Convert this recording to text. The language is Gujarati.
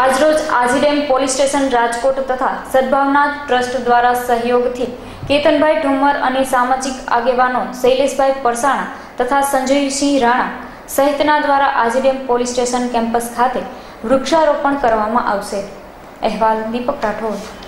આજરોજ આજીડેમ પોલીસ સ્ટેશન રાજકોટ તથા સદભાવના ટ્રસ્ટ દ્વારા સહયોગથી કેતનભાઈ ઠુમ્મર અને સામાજિક આગેવાનો શૈલેષભાઈ પરસાણા તથા સંજયસિંહ રાણા સહિતના દ્વારા આજીડેમ પોલીસ સ્ટેશન કેમ્પસ ખાતે વૃક્ષારોપણ કરવામાં આવશે. અહેવાલ દીપક રાઠોડ.